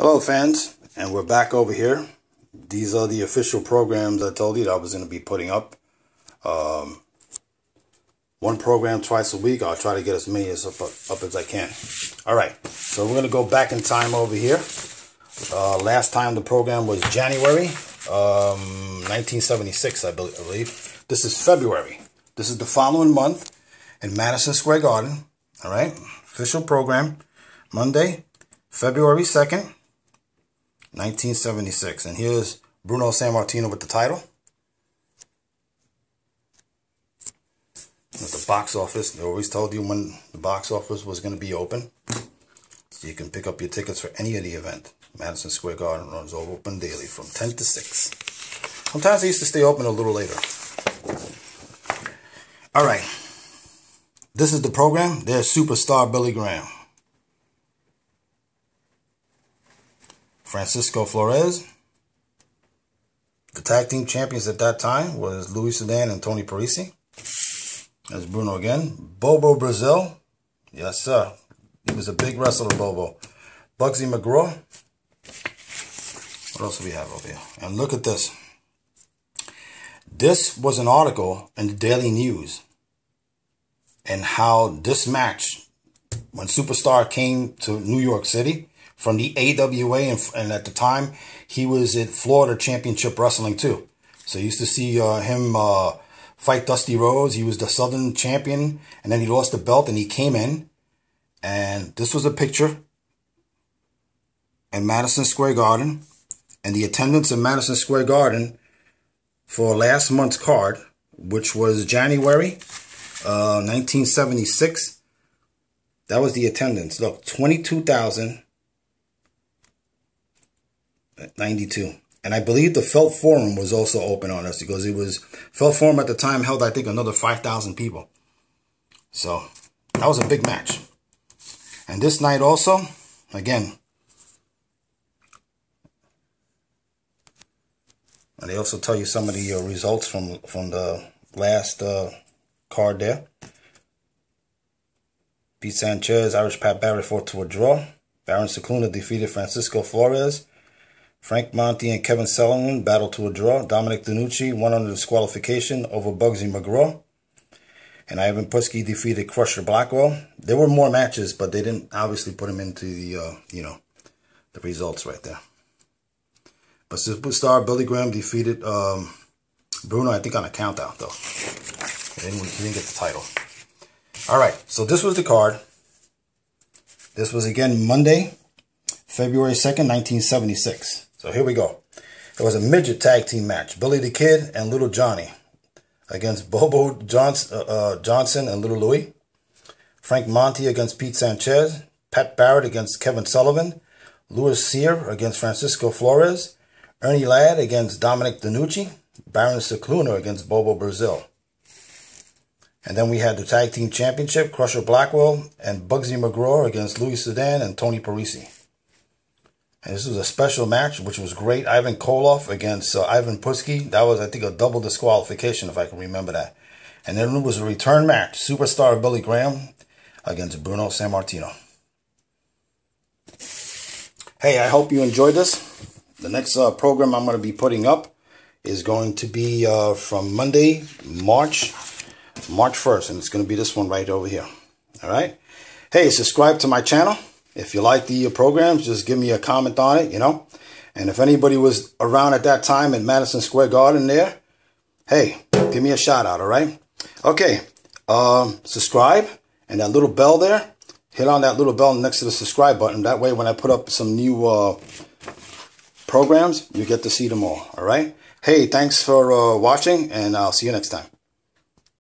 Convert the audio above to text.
Hello fans, and we're back over here. These are the official programs I told you that I was going to be putting up. Um, one program twice a week. I'll try to get as many as up, up as I can. All right, so we're going to go back in time over here. Uh, last time the program was January um, 1976, I believe. This is February. This is the following month in Madison Square Garden. All right, official program, Monday, February 2nd. 1976. And here's Bruno Sammartino with the title. At the box office, they always told you when the box office was going to be open. So you can pick up your tickets for any of the event. Madison Square Garden runs open daily from 10 to 6. Sometimes they used to stay open a little later. All right. This is the program. There's superstar Billy Graham. Francisco Flores. The tag team champions at that time was Louis Cerdan and Tony Parisi. There's Bruno again. Bobo Brazil. Yes, sir. He was a big wrestler, Bobo. Bugsy McGraw. What else do we have over here? And look at this. This was an article in the Daily News and how this match, when Superstar came to New York City, from the AWA, and, and, at the time he was at Florida Championship Wrestling too. So I used to see uh, him uh, fight Dusty Rhodes. He was the Southern champion, and then he lost the belt, and he came in, and this was a picture in Madison Square Garden, and the attendance in Madison Square Garden for last month's card, which was January uh, 1976. That was the attendance. Look, 22,000. 92. And I believe the Felt Forum was also open on us because it was Felt Forum at the time held I think another 5,000 people. So that was a big match. And this night also, again, and they also tell you some of the uh, results from from the last uh, card there. Pete Sanchez, Irish Pat Barrett fought to a draw. Baron Scicluna defeated Francisco Flores. Frank Monty and Kevin Sullivan battled to a draw. Dominic DeNucci won under disqualification over Bugsy McGraw. And Ivan Putski defeated Crusher Blackwell. There were more matches, but they didn't obviously put them into the, uh, you know, the results right there. But Superstar Billy Graham defeated um, Bruno, I think, on a countout, though. He didn't, he didn't get the title. All right, so this was the card. This was, again, Monday, February 2nd, 1976. So here we go. It was a midget tag team match. Billy the Kid and Little Johnny against Bobo Johnson, uh, uh, Johnson and Little Louie. Frank Monty against Pete Sanchez. Pat Barrett against Kevin Sullivan. Louis Cyr against Francisco Flores. Ernie Ladd against Dominic DeNucci. Baron Scicluna against Bobo Brazil. And then we had the tag team championship, Crusher Blackwell and Bugsy McGraw against Louis Cerdan and Tony Parisi. And this was a special match, which was great. Ivan Koloff against uh, Ivan Putski. That was, I think, a double disqualification, if I can remember that. And then it was a return match. Superstar Billy Graham against Bruno Sammartino. Hey, I hope you enjoyed this. The next uh, program I'm going to be putting up is going to be uh, from Monday, March, March 1st. And it's going to be this one right over here. All right. Hey, subscribe to my channel. If you like the programs, just give me a comment on it, you know. And if anybody was around at that time in Madison Square Garden there, hey, give me a shout out, all right? Okay, um, subscribe and that little bell there, hit on that little bell next to the subscribe button. That way, when I put up some new uh, programs, you get to see them all, all right? Hey, thanks for uh, watching, and I'll see you next time.